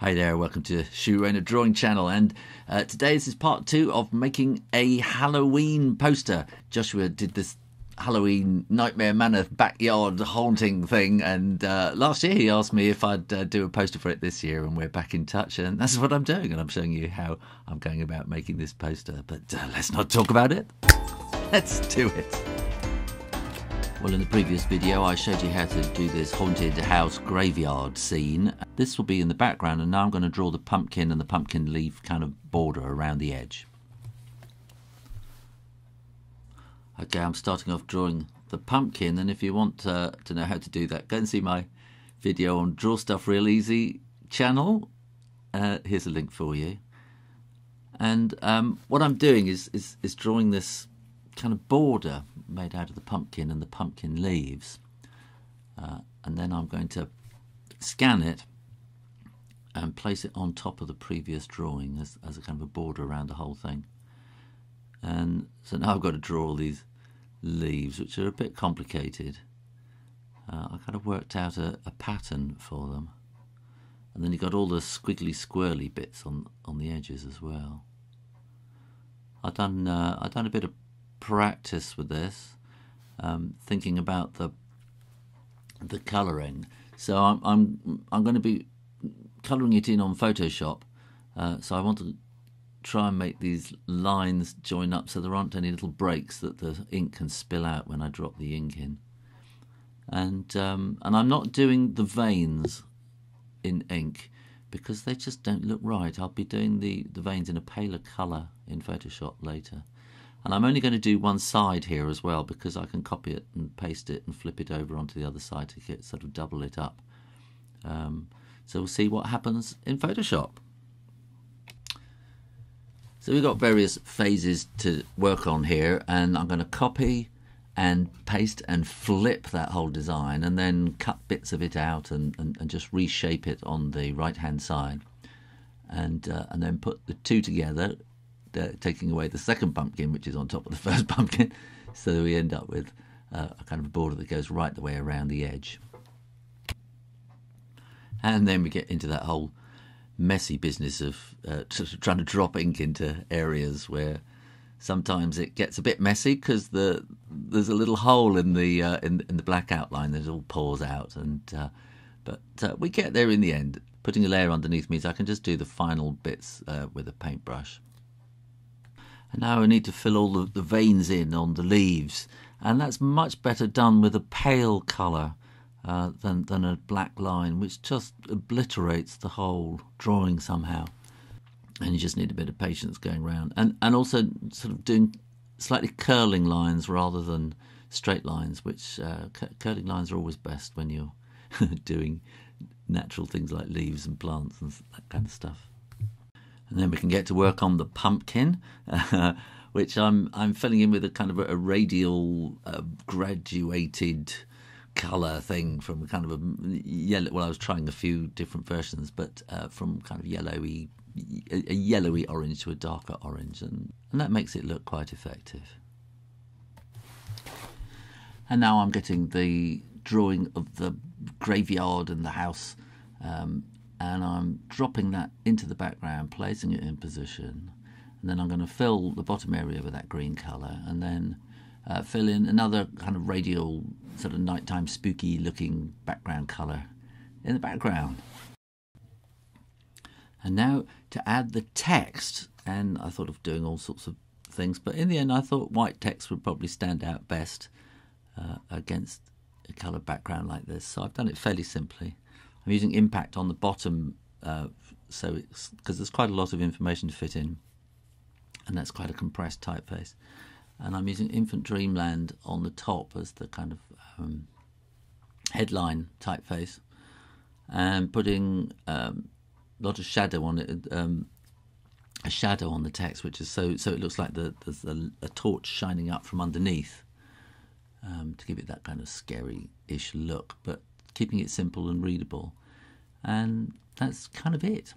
Hi there, welcome to Shoo Rayner Drawing Channel, and uh, today this is part two of making a Halloween poster. Joshua did this Halloween Nightmare Manor backyard haunting thing, and uh, last year he asked me if I'd uh, do a poster for it this year, and we're back in touch, and that's what I'm doing, and I'm showing you how I'm going about making this poster. But uh, let's not talk about it. Let's do it. Well, in the previous video, I showed you how to do this haunted house graveyard scene. This will be in the background, and now I'm going to draw the pumpkin and the pumpkin leaf kind of border around the edge. Okay, I'm starting off drawing the pumpkin, and if you want uh, to know how to do that, go and see my video on Draw Stuff Real Easy channel. Uh, here's a link for you. And um, what I'm doing is, is, is drawing this kind of border made out of the pumpkin and the pumpkin leaves. Uh, and then I'm going to scan it and place it on top of the previous drawing as, as a kind of a border around the whole thing. And so now I've got to draw all these leaves, which are a bit complicated. Uh, I kind of worked out a, a, pattern for them. And then you've got all the squiggly squirrely bits on, on the edges as well. I've done, uh, I've done a bit of practice with this, um, thinking about the the colouring. So I'm I'm I'm going to be colouring it in on Photoshop. Uh, so I want to try and make these lines join up so there aren't any little breaks that the ink can spill out when I drop the ink in. And um, and I'm not doing the veins in ink because they just don't look right. I'll be doing the, the veins in a paler colour in Photoshop later. And I'm only going to do one side here as well because I can copy it and paste it and flip it over onto the other side to get sort of double it up. Um, so we'll see what happens in Photoshop. So we've got various phases to work on here and I'm going to copy and paste and flip that whole design and then cut bits of it out and, and, and just reshape it on the right hand side and uh, and then put the two together uh, taking away the second pumpkin, which is on top of the first pumpkin. So we end up with uh, a kind of border that goes right the way around the edge. And then we get into that whole messy business of uh, trying to drop ink into areas where sometimes it gets a bit messy because the there's a little hole in the uh, in, in the black outline that all pours out, and uh, but uh, we get there in the end. Putting a layer underneath means I can just do the final bits uh, with a paintbrush. And now I need to fill all the, the veins in on the leaves. And that's much better done with a pale colour uh, than, than a black line, which just obliterates the whole drawing somehow. And you just need a bit of patience going around. And, and also sort of doing slightly curling lines rather than straight lines, which uh, curling lines are always best when you're doing natural things like leaves and plants and that kind of stuff and then we can get to work on the pumpkin, uh, which I'm I'm filling in with a kind of a, a radial uh, graduated color thing from kind of a yellow. Well, I was trying a few different versions, but uh, from kind of yellowy, a, yellowy orange to a darker orange, and and that makes it look quite effective. And now I'm getting the drawing of the graveyard and the house um, and I'm dropping that into the background, placing it in position, and then I'm going to fill the bottom area with that green colour, and then uh, fill in another kind of radial, sort of nighttime spooky looking background colour in the background. And now to add the text, and I thought of doing all sorts of things, but in the end I thought white text would probably stand out best uh, against a coloured background like this, so I've done it fairly simply. I'm using impact on the bottom, uh, so because there's quite a lot of information to fit in, and that's quite a compressed typeface. And I'm using Infant Dreamland on the top as the kind of um, headline typeface, and putting um, a lot of shadow on it. Um, a shadow on the text, which is so so it looks like the, there's a, a torch shining up from underneath um, to give it that kind of scary-ish look. But keeping it simple and readable. And that's kind of it.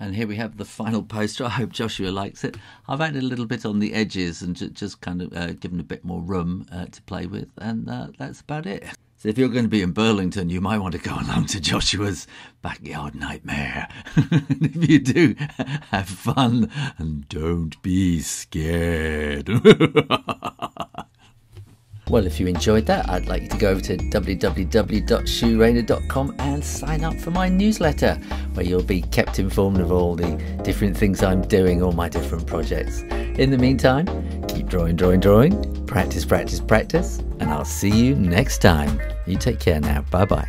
And here we have the final poster. I hope Joshua likes it. I've added a little bit on the edges and just kind of uh, given a bit more room uh, to play with, and uh, that's about it. So if you're going to be in Burlington, you might want to go along to Joshua's Backyard Nightmare. if you do, have fun and don't be scared. Well, if you enjoyed that, I'd like you to go over to www.shoorayner.com and sign up for my newsletter, where you'll be kept informed of all the different things I'm doing, all my different projects. In the meantime, keep drawing, drawing, drawing, practice, practice, practice, and I'll see you next time. You take care now. Bye bye.